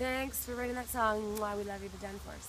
Thanks for writing that song. Why we love you, the Den Force.